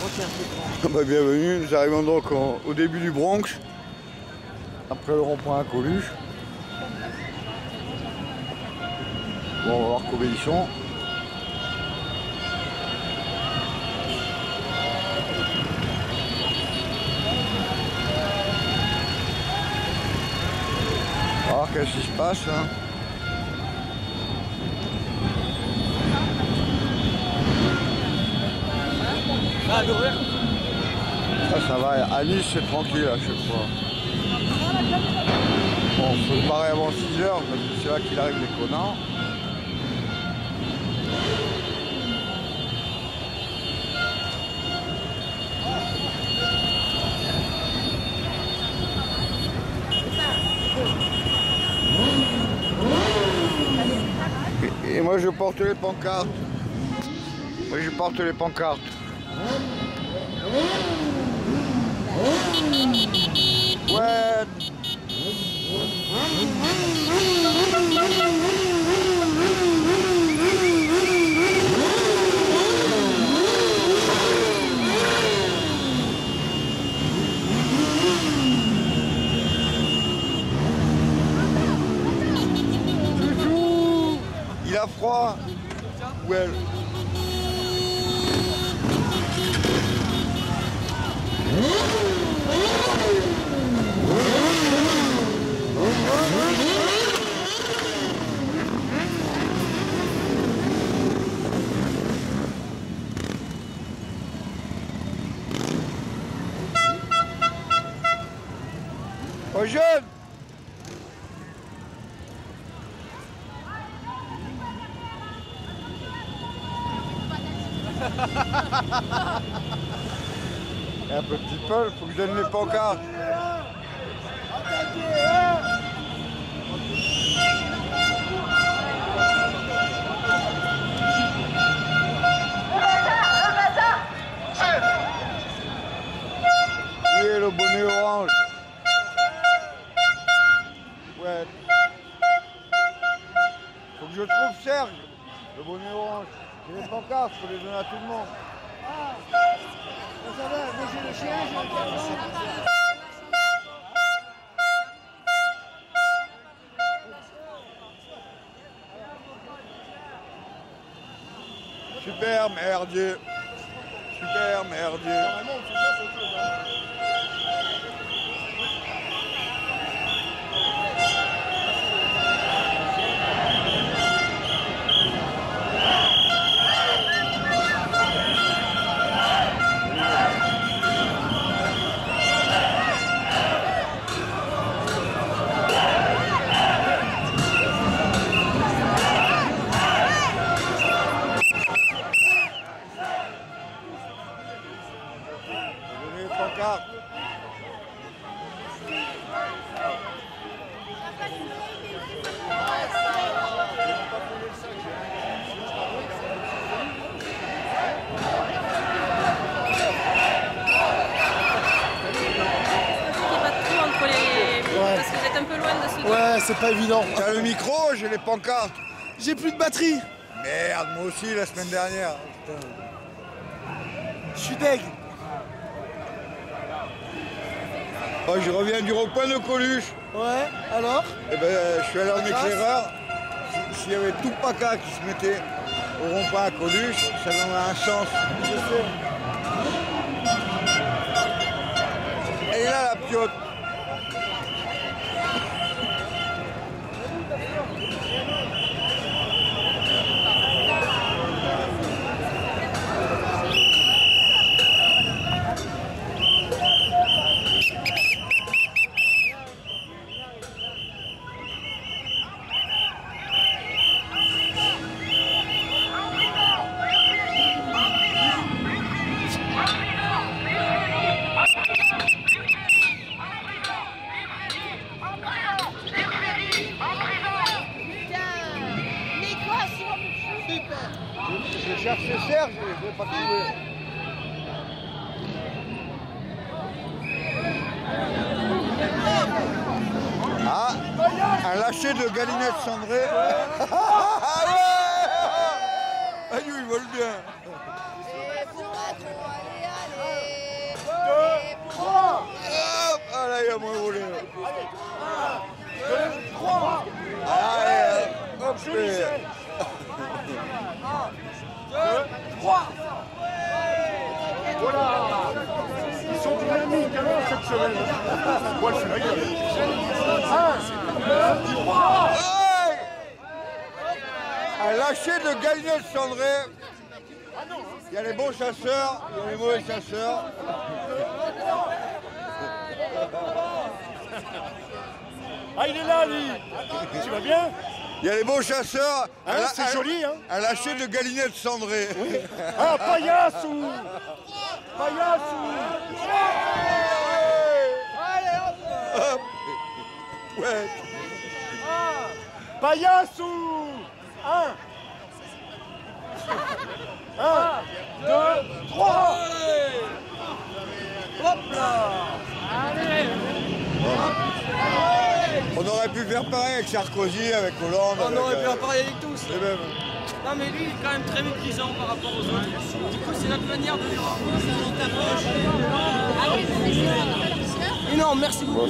Bah, bienvenue, nous arrivons donc au, début du Bronx, après le rond-point à Coluche. Bon, on va voir combien ils sont. Voir qu'est-ce qui se passe. hein? Ça, ça va. À Nice, c'est tranquille à chaque fois. Bon, faut se barrer avant 6 heures parce que c'est là qu'il arrive les connards. Et, et moi, je porte les pancartes. Moi, je porte les pancartes. Il a froid. Oh jeune. Et un petit peu, faut que je donne les pancartes. Est le bonnet orange Ouais. Faut que je trouve Serge, le bonnet orange. Les pancartes, faut les donner à tout le monde. Super merdier. Super merdier. Parce que vous êtes un peu loin de ce Ouais, c'est pas évident. T'as le micro, j'ai les pancartes. J'ai plus de batterie. Merde, moi aussi la semaine dernière. Putain. Je suis deg. Oh, je reviens du repas de Coluche. Ouais, alors Eh ben, je suis allé en éclaireur. Si- S'il y avait tout PACA qui se mettait au rond-point à Coluche, ça donnerait un sens. Je sais. Et là, la piote. Je cherchais Serge, je ne l'ai pas trouvé. Ah, un lâcher de Galinette cendrée. Ah ouais Ah, ils volent bien. Un lâcher de Gallier de Cendré. Il y a les bons chasseurs, il y a les mauvais chasseurs. Ah, il est là, lui Tu vas bien Il y a les bons chasseurs. La- c'est joli, hein Un lâcher de Galinet de Cendré. Ah, paillassou Paillassou Hop. Paillassou Un Un, deux, trois On aurait pu faire pareil avec Sarkozy, avec Hollande. On avec, aurait pu euh, en parler avec tous. les mêmes. Non mais lui il est quand même très méprisant par rapport aux autres. Du coup c'est notre manière de rendre Mais non, merci beaucoup.